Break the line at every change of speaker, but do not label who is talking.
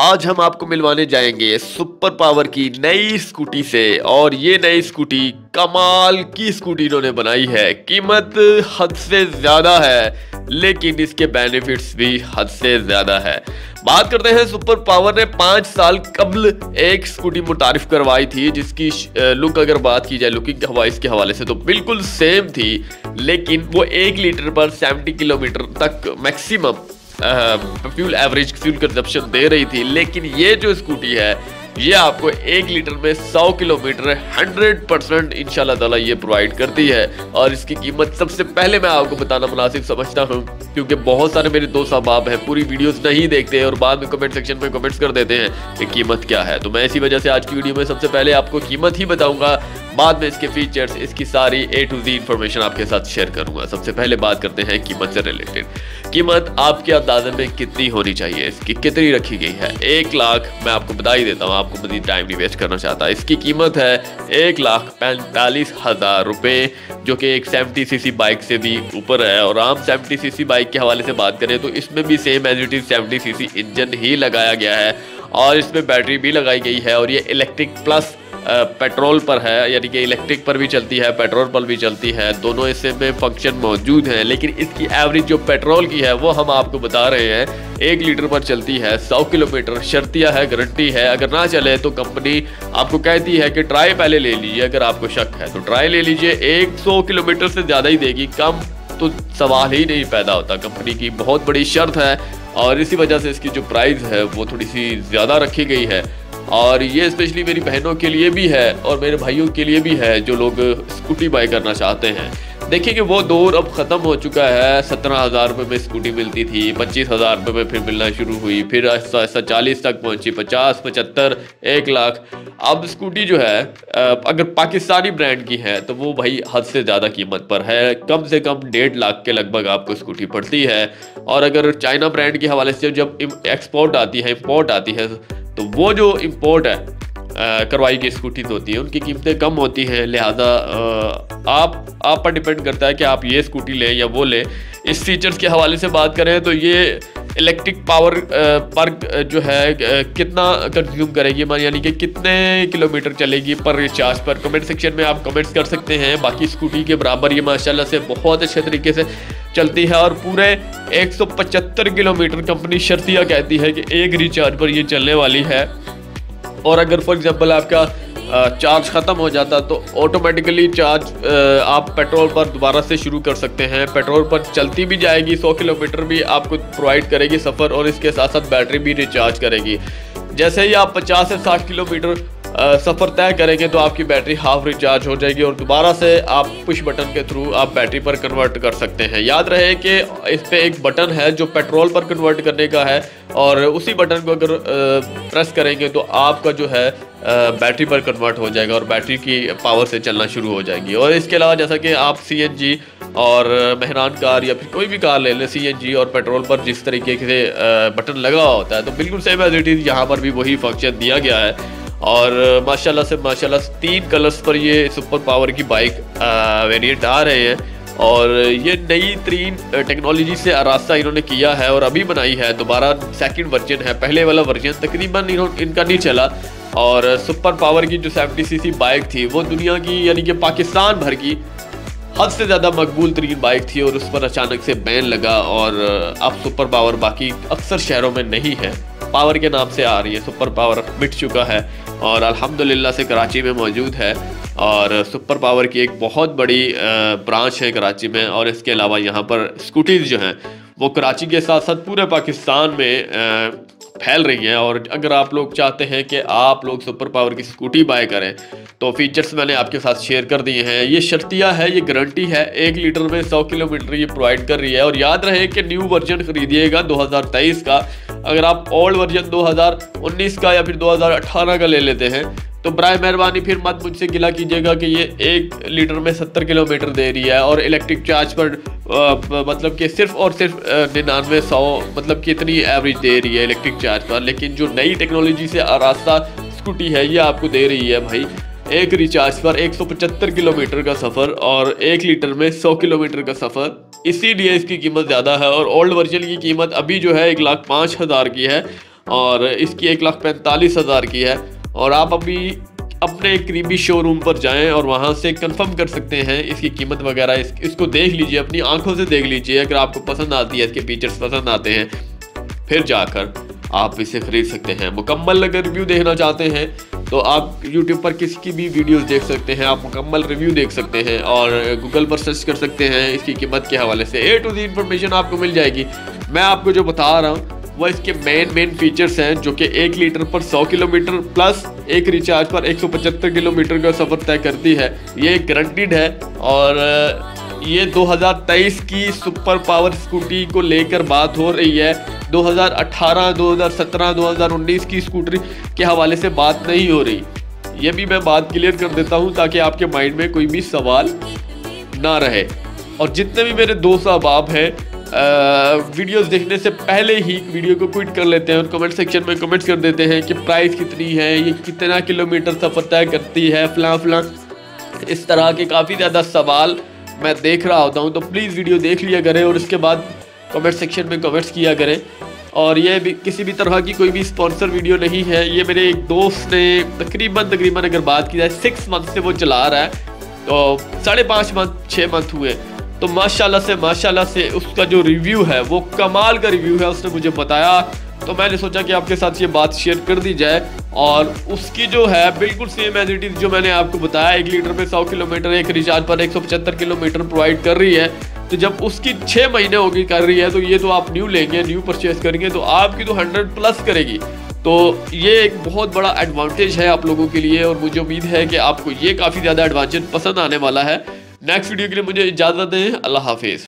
आज हम आपको मिलवाने जाएँगे सुपर पावर की नई स्कूटी से और ये नई स्कूटी कमाल की स्कूटी इन्होंने बनाई है। कीमत हद से ज़्यादा है, लेकिन इसके बेनिफिट्स भी हद से ज़्यादा है। बात करते हैं सुपर पावर ने पाँच साल कबल एक स्कूटी मुतारिफ करवाई थी, जिसकी लुक अगर बात की जाए लुकिंग हवाइस के हवाले से तो बिल्कुल सेम थी, लेकिन वो एक लीटर पर 70 किलोमीटर तक maximum fuel average fuel consumption दे रही थी, लेकिन ये जो स्कूटी है, ये आपको एक लीटर में 100 किलोमीटर 100 परसेंट इनशाला ये प्रोवाइड करती है। और इसकी कीमत सबसे पहले मैं आपको बताना मुनासिब समझता हूँ, क्योंकि बहुत सारे मेरे दोस्त अहबाब हैं, पूरी वीडियोस नहीं देखते और बाद में कमेंट सेक्शन में कमेंट्स कर देते हैं कि कीमत क्या है। तो मैं इसी वजह से आज की वीडियो में सबसे पहले आपको कीमत ही बताऊँगा बाद में इसके फीचर्स इसकी सारी ए टू जी इन्फॉर्मेशन आपके साथ शेयर करूँगा। सबसे पहले बात करते हैं कीमत से रिलेटेड कीमत आपके अंदाजे में कितनी होनी चाहिए? इसकी कितनी रखी गई है? एक लाख, मैं आपको बता ही देता हूँ, आपको मजीद टाइम नहीं वेस्ट करना चाहता इसकी कीमत है एक लाख पैंतालीस हज़ार रुपये जो कि एक सेवेंटी सी बाइक से भी ऊपर है। और आम सेवेंटी सी बाइक के हवाले से बात करें तो इसमें भी same as seventy C engine ही लगाया गया है। और इसमें बैटरी भी लगाई गई है और ये इलेक्ट्रिक प्लस पेट्रोल पर है, यानी कि इलेक्ट्रिक पर भी चलती है, पेट्रोल पर भी चलती है, दोनों इससे में फ़ंक्शन मौजूद हैं, लेकिन इसकी एवरेज जो पेट्रोल की है, वो हम आपको बता रहे हैं, एक लीटर पर चलती है, सौ किलोमीटर, शर्तिया है गारंटी है, अगर ना चले तो कंपनी आपको कहती है कि ट्राई पहले ले लीजिए, अगर आपको शक है तो ट्राई ले लीजिए, एक सौ किलोमीटर से ज़्यादा ही देगी, कम तो सवाल ही नहीं पैदा होता कंपनी की बहुत बड़ी शर्त है, और इसी वजह से इसकी जो प्राइस है, वो थोड़ी सी ज़्यादा रखी गई है। और ये स्पेशली मेरी बहनों के लिए भी है और मेरे भाइयों के लिए भी है जो लोग स्कूटी बाई करना चाहते हैं। देखिए कि वो दौर अब ख़त्म हो चुका है। सत्रह हज़ार रुपये में स्कूटी मिलती थी, पच्चीस हज़ार रुपये में फिर मिलना शुरू हुई, फिर ऐसा ऐसा चालीस तक पहुँची, पचास, पचहत्तर, एक लाख। अब स्कूटी जो है अगर पाकिस्तानी ब्रांड की है तो वो भाई हद से ज़्यादा कीमत पर है। कम से कम डेढ़ लाख के लगभग आपको स्कूटी पड़ती है। और अगर चाइना ब्रांड के हवाले से जब एक्सपोर्ट आती है इम्पोर्ट आती है तो वो जो इम्पोर्ट है करवाई गई स्कूटी होती है, उनकी कीमतें कम होती हैं, लिहाजा आप आप पर डिपेंड करता है कि आप ये स्कूटी लें या वो लें। इस फीचर्स के हवाले से बात करें तो ये इलेक्ट्रिक पावर पर जो है कितना कंज्यूम करेगी यानी कि कितने किलोमीटर चलेगी पर रिचार्ज पर? कमेंट सेक्शन में आप कमेंट्स कर सकते हैं। बाकी स्कूटी के बराबर ये माशाल्लाह से बहुत अच्छे तरीके से चलती है और पूरे 175 किलोमीटर कंपनी शर्तिया कहती है कि एक रिचार्ज पर ये चलने वाली है। और अगर फॉर एग्जांपल आपका चार्ज ख़त्म हो जाता तो ऑटोमेटिकली चार्ज आप पेट्रोल पर दोबारा से शुरू कर सकते हैं। पेट्रोल पर चलती भी जाएगी 100 किलोमीटर भी आपको प्रोवाइड करेगी सफ़र और इसके साथ साथ बैटरी भी रिचार्ज करेगी। जैसे ही आप 50 से 60 किलोमीटर सफ़र तय करेंगे तो आपकी बैटरी हाफ़ रिचार्ज हो जाएगी और दोबारा से आप पुश बटन के थ्रू आप बैटरी पर कन्वर्ट कर सकते हैं। याद रहे कि इस पर एक बटन है जो पेट्रोल पर कन्वर्ट करने का है और उसी बटन को अगर प्रेस करेंगे तो आपका जो है बैटरी पर कन्वर्ट हो जाएगा और बैटरी की पावर से चलना शुरू हो जाएगी। और इसके अलावा जैसा कि आप सीएनजी और मेहरान कार या फिर कोई भी कार ले लें सी और पेट्रोल पर जिस तरीके से बटन लगा होता है तो बिल्कुल सेम एज इट इज़ यहाँ पर भी वही फ़ंक्शन दिया गया है। और माशाल्लाह से माशाल्लाह तीन कलर्स पर ये सुपर पावर की बाइक वेरिएंट आ रहे हैं। और, ये नई तरीन टेक्नोलॉजी से रास्ता इन्होंने किया है और अभी बनाई है। दोबारा सेकंड वर्जन है। पहले वाला वर्जन तकरीबन इनका नहीं चला। और सुपर पावर की जो सेवेंटी सी बाइक थी, वो दुनिया की, यानी कि पाकिस्तान भर की हद से ज़्यादा मकबूल तरीन बाइक थी और उस पर अचानक से बैन लगा और अब सुपर पावर बाकी अक्सर शहरों में नहीं है। पावर के नाम से आ रही है। सुपर पावर मिट चुका है। और अल्हम्दुलिल्लाह से कराची में मौजूद है और सुपर पावर की एक बहुत बड़ी ब्रांच है कराची में और इसके अलावा यहाँ पर स्कूटीज़ जो हैं, वो कराची के साथ साथ पूरे पाकिस्तान में फैल रही हैं और अगर आप लोग चाहते हैं कि आप लोग सुपर पावर की स्कूटी बाय करें तो फीचर्स मैंने आपके साथ शेयर कर दिए हैं। ये शर्तिया है, ये गारंटी है, एक लीटर में 100 किलोमीटर ये प्रोवाइड कर रही है और याद रहे कि न्यू वर्जन खरीदिएगा 2023 का अगर आप ओल्ड वर्जन 2019 का या फिर 2018 का ले लेते हैं तो बर मेहरबानी, फिर मत मुझसे गिला कीजिएगा कि ये एक लीटर में सत्तर किलोमीटर दे रही है और इलेक्ट्रिक चार्ज पर मतलब कि सिर्फ़ और सिर्फ़ निन्यानवे सौ मतलब कितनी एवरेज दे रही है इलेक्ट्रिक चार्ज पर। लेकिन जो नई टेक्नोलॉजी से आरास्ता स्कूटी है, ये आपको दे रही है भाई, एक रिचार्ज पर 175 किलोमीटर का सफ़र और एक लीटर में 100 किलोमीटर का सफ़र। इसीलिए इसकी कीमत ज़्यादा है और ओल्ड वर्जन की कीमत अभी जो है एक लाख पाँच हज़ार की है और इसकी एक लाख पैंतालीस हज़ार की है। और आप अभी अपने करीबी शोरूम पर जाएँ और वहाँ से कंफर्म कर सकते हैं इसकी कीमत वगैरह। इस, इसको देख लीजिए अपनी आँखों से देख लीजिए अगर आपको पसंद आती है इसके फीचर्स पसंद आते हैं फिर जाकर आप इसे ख़रीद सकते हैं। मुकम्मल अगर रिव्यू देखना चाहते हैं तो आप YouTube पर किसी की भी वीडियोस देख सकते हैं, आप मुकम्मल रिव्यू देख सकते हैं और गूगल पर सर्च कर सकते हैं इसकी कीमत के हवाले से। ए टू दी इन्फॉर्मेशन आपको मिल जाएगी। मैं आपको जो बता रहा हूँ वह इसके मेन मेन फीचर्स हैं, जो कि एक लीटर पर 100 किलोमीटर प्लस एक रिचार्ज पर 175 किलोमीटर का सफ़र तय करती है। ये गारंटीड है और ये 2023 की सुपर पावर स्कूटी को लेकर बात हो रही है। 2018, 2017, 2019 की स्कूटरी के हवाले से बात नहीं हो रही। ये भी मैं बात क्लियर कर देता हूँ ताकि आपके माइंड में कोई भी सवाल ना रहे। और जितने भी मेरे दोस्त अहबाब हैं वीडियोस देखने से पहले ही वीडियो को क्विट कर लेते हैं और कमेंट सेक्शन में कमेंट्स कर देते हैं कि प्राइस कितनी है ये कितना किलोमीटर सफ़र तय करती है फलां फलां इस तरह के काफ़ी ज़्यादा सवाल मैं देख रहा होता हूँ तो प्लीज़ वीडियो देख लिया करें और उसके बाद कमेंट सेक्शन में कमेंट्स किया करें। और ये भी, किसी भी तरह की कोई भी स्पॉन्सर वीडियो नहीं है। ये मेरे एक दोस्त ने तकरीबन तकरीबन अगर बात की जाए सिक्स मंथ से वो चला रहा है। तो साढ़े पाँच मंथ छः मंथ हुए। तो माशाल्लाह से माशाल्लाह से उसका जो रिव्यू है, वो कमाल का रिव्यू है, उसने मुझे बताया। तो मैंने सोचा कि आपके साथ ये बात शेयर कर दी जाए और उसकी जो है बिल्कुल सेम एज इट इज़ जो मैंने आपको बताया, एक लीटर में सौ किलोमीटर, एक रिचार्ज पर एक सौ पचहत्तर किलोमीटर प्रोवाइड कर रही है। तो जब उसकी छः महीने होगी कर रही है तो ये तो आप न्यू लेंगे न्यू परचेज करेंगे तो आपकी तो हंड्रेड प्लस करेगी। तो ये एक बहुत बड़ा एडवांटेज है आप लोगों के लिए और मुझे उम्मीद है कि आपको ये काफ़ी ज़्यादा एडवांटेज पसंद आने वाला है। नेक्स्ट वीडियो के लिए मुझे इजाज़त दें। अल्लाह हाफिज़।